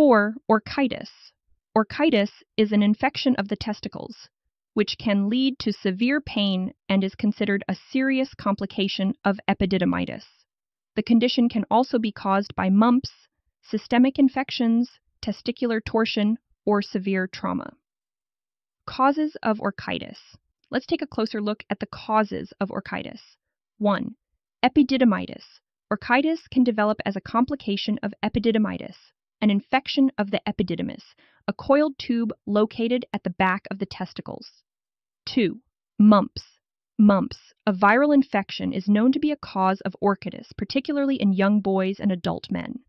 4. Orchitis. Orchitis is an infection of the testicles, which can lead to severe pain and is considered a serious complication of epididymitis. The condition can also be caused by mumps, systemic infections, testicular torsion, or severe trauma. Causes of orchitis. Let's take a closer look at the causes of orchitis. 1. Epididymitis. Orchitis can develop as a complication of epididymitis, an infection of the epididymis, a coiled tube located at the back of the testicles. 2. Mumps. Mumps, a viral infection, is known to be a cause of orchitis, particularly in young boys and adult men.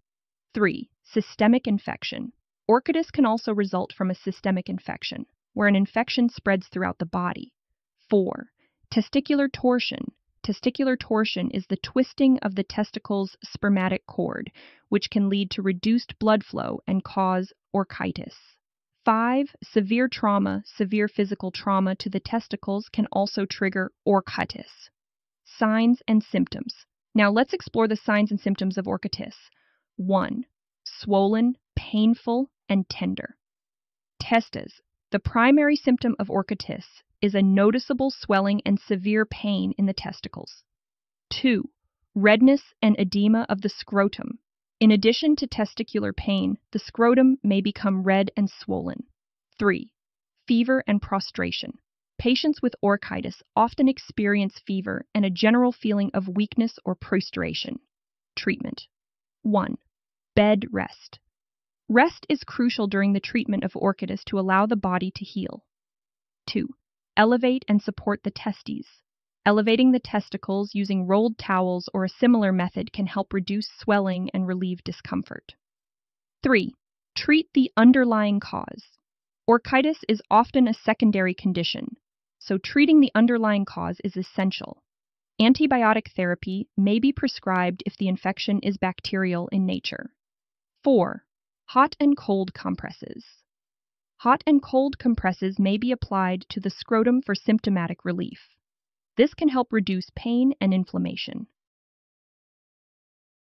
3. Systemic infection. Orchitis can also result from a systemic infection, where an infection spreads throughout the body. 4. Testicular torsion. Testicular torsion is the twisting of the testicle's spermatic cord, which can lead to reduced blood flow and cause orchitis. 5. Severe trauma, severe physical trauma to the testicles can also trigger orchitis. Signs and symptoms. Now let's explore the signs and symptoms of orchitis. 1. Swollen, painful, and tender. Testes. The primary symptom of orchitis is a noticeable swelling and severe pain in the testicles. 2. Redness and edema of the scrotum. In addition to testicular pain, the scrotum may become red and swollen. 3. Fever and prostration. Patients with orchitis often experience fever and a general feeling of weakness or prostration. Treatment 1. Bed rest. Rest is crucial during the treatment of orchitis to allow the body to heal. 2. Elevate and support the testes. Elevating the testicles using rolled towels or a similar method can help reduce swelling and relieve discomfort. 3. Treat the underlying cause. Orchitis is often a secondary condition, so treating the underlying cause is essential. Antibiotic therapy may be prescribed if the infection is bacterial in nature. 4. Hot and cold compresses. Hot and cold compresses may be applied to the scrotum for symptomatic relief. This can help reduce pain and inflammation.